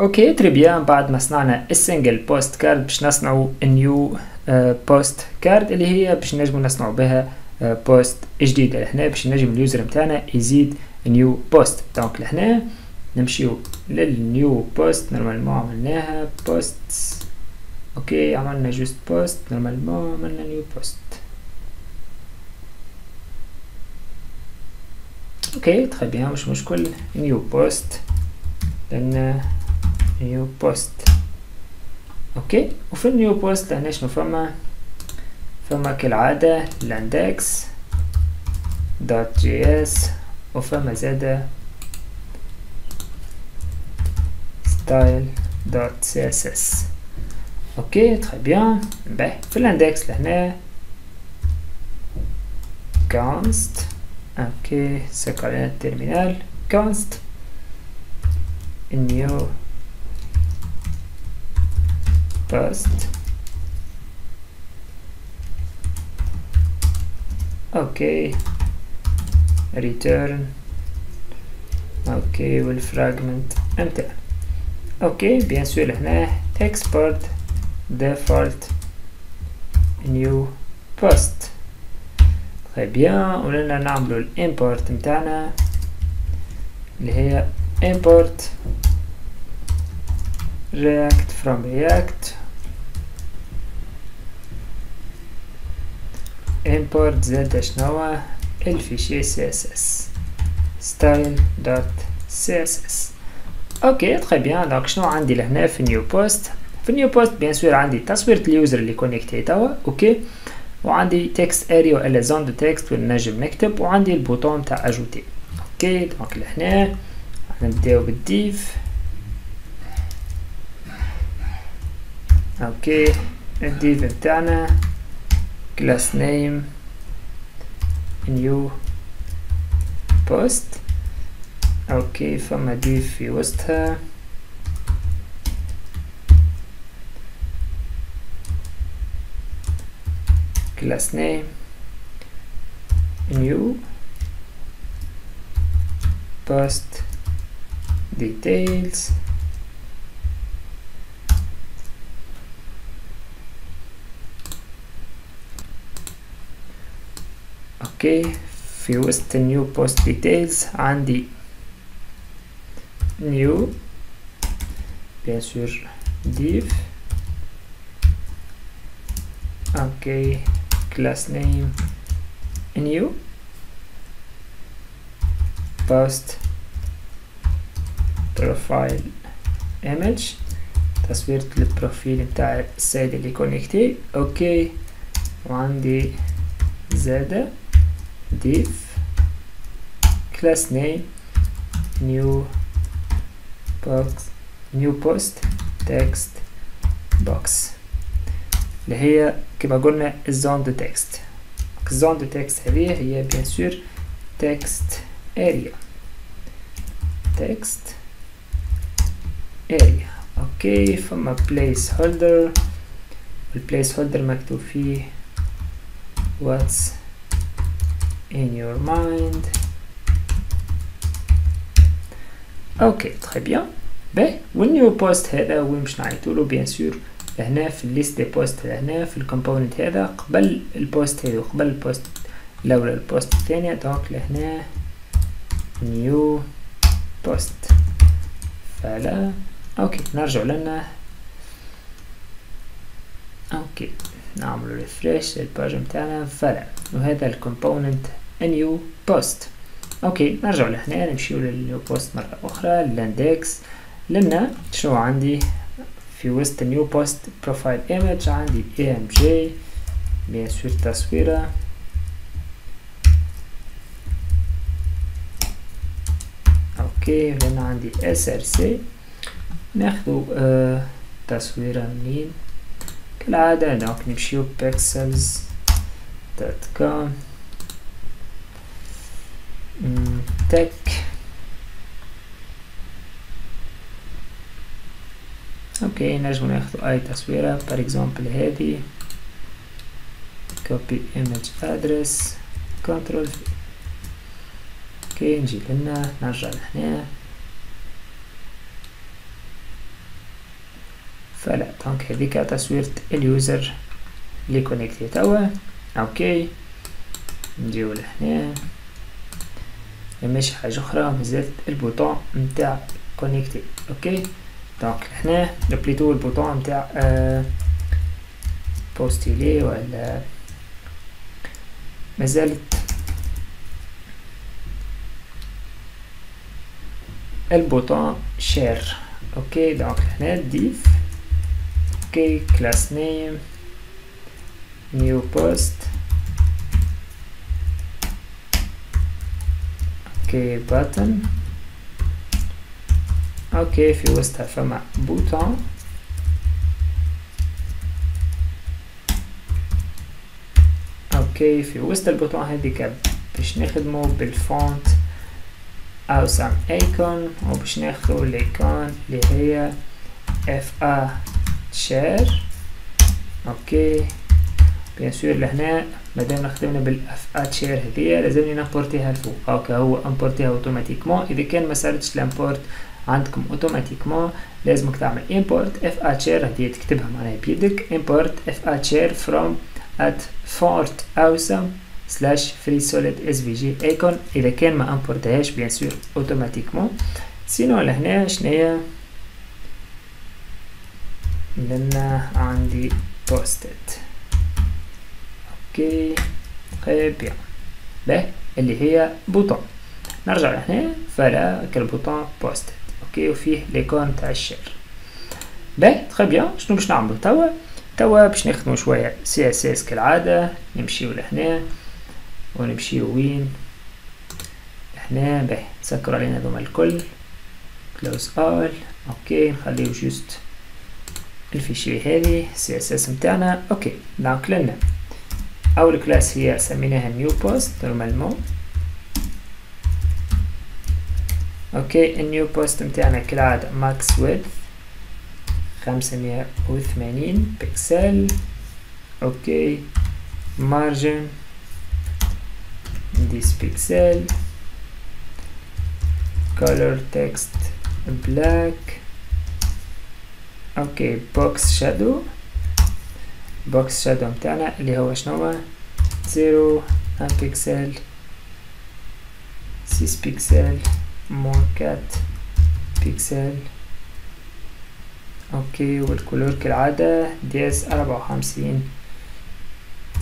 okay très bien بعد ما صنعنا ال single post card باش نصنعوا new post card اللي هي باش نجمو نصنعوا بها post جديدة. لهنا باش نجم ال user نتاعنا يزيد new post donc لهنا نمشيو لل new post normalement عملناها post okay عملنا juste post normalement عملنا new post okay très bien مش مشكل. new post لأن new post okay وفي ال new post لهنا شنو فما فما كالعادة ال index dot js وفما زادة. style dot css okay très bien باهي في ال index لهنا const okay سكر لنا ال terminal const. New post okay return. okay وال fragment empty okay bien sûr هنا export default new post. Très bien ولنا نعملو ال import متاعنا اللي هي import react from react. Import شنو ال fichier css. style.css okay très bien donc شنو عندي لهنا في new post في new post bien sûr عندي تصويرة ال user اللي connecté توا okay وعندي text area ولا zone de texte وين نجم نكتب وعندي ال bouton تاع ajouter okay donc لهنا نبداو بال div okay ال div نتاعنا class name new post أوكي فما ديف في وسطها class name new post details. اوكي في وسط new post details عندي new bien sûr div okay class name new post profile image تصوير البروفيل بتاع السيد اللي كونكتي اوكي وعندي زادة div class name new box new post text box. اللي هي كما قلنا ال zone de texte ال zone de texte هذه هي bien sûr text area text area okay فما placeholder ال placeholder مكتوب فيه what's in your mind. okay très bien باهي وال new post هذا وين باش نعيطولو bien sûr هنا في ال liste des posts هنا في ال component هذا قبل ال post هذا وقبل ال post الاولى ال post الثانية. donc لهنا new post voilà. okay نرجع لنا. okay نعملو refresh لل page متاعنا. voilà. وهذا ال component new post okay نرجع لهنا نمشيو لل new post مرة أخرى لل index لنا شنو عندي؟ في وسط new post profile image عندي img bien sûr تصويره okay هنا عندي src آه تصويره منين؟ كالعادة donc نمشيو Pexels dot com تك okay نجم ناخذ أي تصويرة. par exemple هذه copy image address. Control okay نجي لنا نرجع لهنا. voilà donc هذيك تصويرة ال user اللي connecté توا okay نجيو لهنا. ماشي حاجة أخرى مازالت ال bouton نتاع connecté okay؟ donc هنا plutôt ال bouton نتاع poster ولا مازالت ال bouton share okay؟ donc هنا div okay؟ class name new post button okay في وسطها فما bouton okay في وسط ال bouton هذيك باش نخدمو بال Font Awesome icon وباش ناخدو ال icon اللي هي faShare okay bien sûr لهنا مادام خدمنا بال faShare هذيا لازمني نمبورتيها الفوق هاكا هو امبورتيها automatiquement اذا كان ما صارتش l'import عندكم automatiquement لازمك تعمل import faShare هذه تكتبها معناها بيدك import faShare from at fort awesome slash free solid svg icon اذا كان ما امبورتهاش bien sûr automatiquement sinon لهنا شنيا لنا عندي posted okay très bien باهي اللي هي bouton نرجع لهنا. voilà كال bouton posted. okay وفيه l'icône تاع ال share به très bien شنو باش نعملو؟ توا توا باش نخدمو شوية CSS كالعادة. نمشيو لهنا ونمشيو وين؟ هنا به سكر علينا هذوما الكل. close all OK نخليو juste ال fichier هذه CSS متاعنا. OK donc لنا اول class هي سميناها new post normalement OK ال new post متاعنا كالعادة max width خمسمية وثمانين pixel OK margin dix pixel. Color text black. OK box shadow. Box shadow متاعنا اللي هو شنو زيرو un pixel six pixel moins quatre pixel OK وال color كالعادة dièse أربعة وخمسين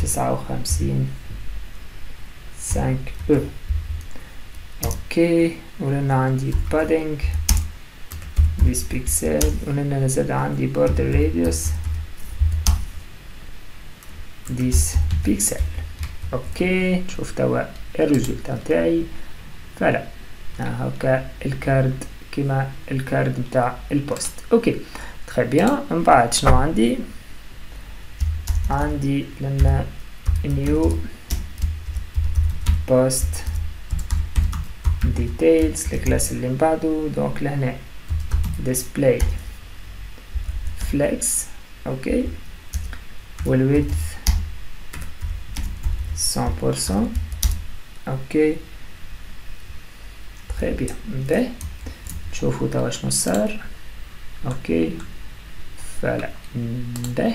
تسعة وخمسين 5 E OK ولنا عندي padding. Dix pixel ولنا زاد عندي border radius. Dix pixel. OK شوف توا ال résultat نتاعي voilà. هكا ال card كما ال card نتاع ال post. OK très bien من بعد شنو عندي؟ عندي لنا new post details ال class اللي من بعده. donc لهنا display flex. OK وال width 100% OK très bien به نشوفو توا شنو صار OK voilà به